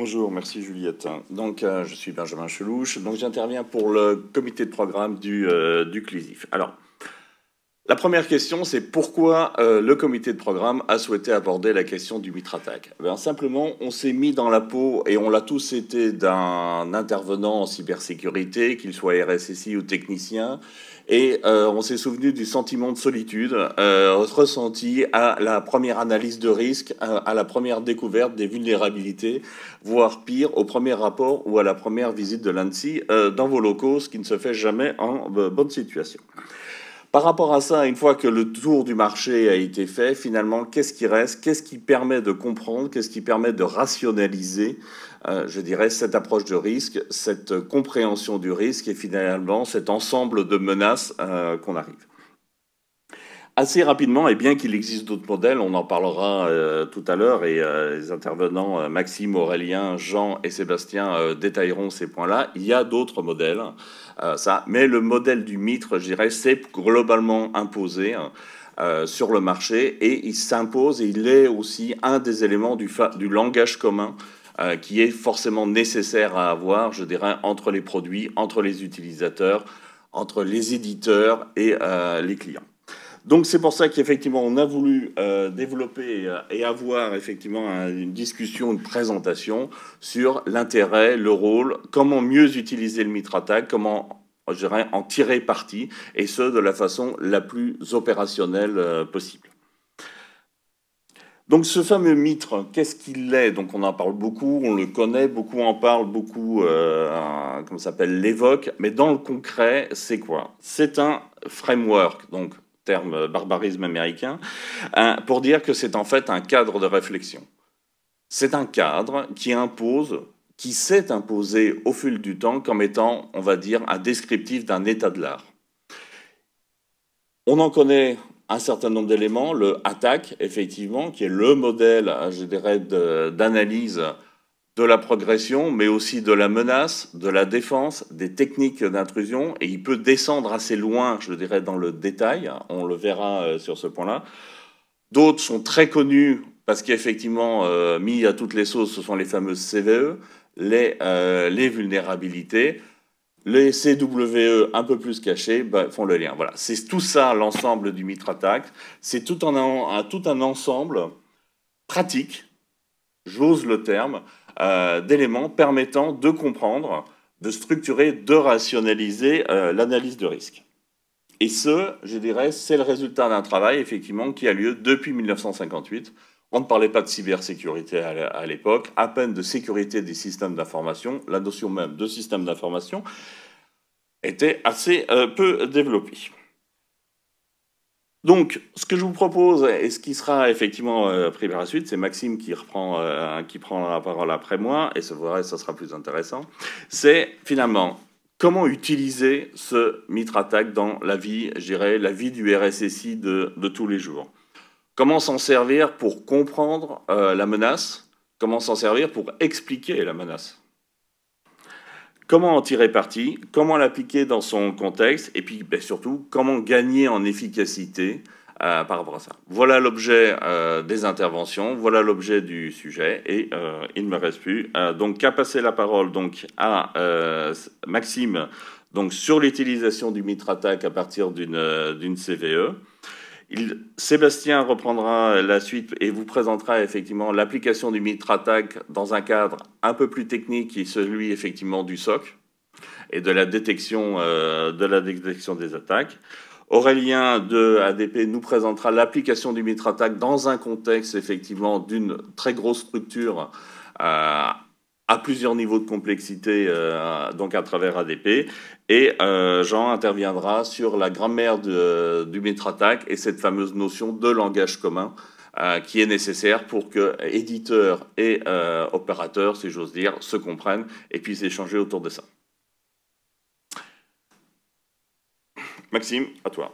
Bonjour, merci Juliette. Donc, je suis Benjamin Chelouche. Donc, j'interviens pour le comité de programme du, euh, du CLISIF. Alors, la première question, c'est pourquoi euh, le comité de programme a souhaité aborder la question du Mitrattack eh Simplement, on s'est mis dans la peau, et on l'a tous été, d'un intervenant en cybersécurité, qu'il soit RSSI ou technicien, et euh, on s'est souvenu du sentiment de solitude euh, ressenti à la première analyse de risque, à, la première découverte des vulnérabilités, voire pire, au premier rapport ou à la première visite de l'ANSI dans vos locaux, ce qui ne se fait jamais en bonne situation. Par rapport à ça, une fois que le tour du marché a été fait, finalement, qu'est-ce qui reste? Qu'est-ce qui permet de comprendre? Qu'est-ce qui permet de rationaliser, euh, je dirais, cette approche de risque, cette compréhension du risque et finalement cet ensemble de menaces euh, qu'on arrive? Assez rapidement, et bien qu'il existe d'autres modèles, on en parlera euh, tout à l'heure, et les intervenants Maxime, Aurélien, Jean et Sébastien détailleront ces points-là, il y a d'autres modèles euh, ça. Mais le modèle du mitre, je dirais, c'est globalement imposé. Hein, euh, sur le marché et il s'impose et il est aussi un des éléments du, langage commun euh, qui est forcément nécessaire à avoir, je dirais, entre les produits, entre les utilisateurs, entre les éditeurs et les clients. Donc c'est pour ça qu'effectivement on a voulu euh, développer euh, et avoir effectivement une discussion, une présentation sur l'intérêt, le rôle, comment mieux utiliser le Mitrattack, comment je dirais, en tirer parti, et ce de la façon la plus opérationnelle euh, possible. Donc ce fameux mitre, qu'est-ce qu'il est? Donc on en parle beaucoup, on le connaît, beaucoup en parlent, beaucoup, euh, comment s'appelle, l'évoquent, mais dans le concret, c'est quoi? C'est un framework, donc terme barbarisme américain, hein, pour dire que c'est en fait un cadre de réflexion. C'est un cadre qui impose, qui s'est imposé au fil du temps comme étant, on va dire, un descriptif d'un état de l'art. On en connaît un certain nombre d'éléments, le attaque, effectivement, qui est le modèle, je dirais, d'analyse de la progression, mais aussi de la menace, de la défense, des techniques d'intrusion, et il peut descendre assez loin, je dirais, dans le détail, on le verra euh, sur ce point-là. D'autres sont très connus parce qu'effectivement, euh, mis à toutes les sauces, ce sont les fameuses CVE, les, euh, les vulnérabilités. Les CWE un peu plus cachés bah, font le lien. Voilà, c'est tout ça l'ensemble du Mitre Attack. C'est tout un, tout un ensemble pratique, j'ose le terme, euh, d'éléments permettant de comprendre, de structurer, de rationaliser euh, l'analyse de risque. Et ce, je dirais, c'est le résultat d'un travail, effectivement, qui a lieu depuis 1958. On ne parlait pas de cybersécurité à l'époque, à peine de sécurité des systèmes d'information. La notion même de système d'information était assez euh, peu développée. Donc, ce que je vous propose, et ce qui sera effectivement euh, pris par la suite, c'est Maxime qui, reprend, euh, qui prend la parole après moi, et ça, ça sera plus intéressant, c'est finalement comment utiliser ce Mitre Attack dans la vie, je dirais, la vie du RSSI de, tous les jours? Comment s'en servir pour comprendre euh, la menace? Comment s'en servir pour expliquer la menace? Comment en tirer parti Comment l'appliquer dans son contexte Et puis ben, surtout, comment gagner en efficacité euh, par rapport à ça. Voilà l'objet euh, des interventions, voilà l'objet du sujet, et euh, il ne me reste plus. donc, qu'à passer la parole à Maxime donc, sur l'utilisation du Mitrattack à partir d'une CVE. Sébastien reprendra la suite et vous présentera effectivement l'application du Mitrattack dans un cadre un peu plus technique qui est celui effectivement du SOC et de la détection, euh, de la détection des attaques. Aurélien de ADP nous présentera l'application du Mitrattack dans un contexte effectivement d'une très grosse structure euh, à plusieurs niveaux de complexité, euh, donc à travers ADP. Et euh, Jean interviendra sur la grammaire du Mitrattack et cette fameuse notion de langage commun euh, qui est nécessaire pour que éditeurs et opérateurs, si j'ose dire, se comprennent et puissent échanger autour de ça. Maxime, à toi.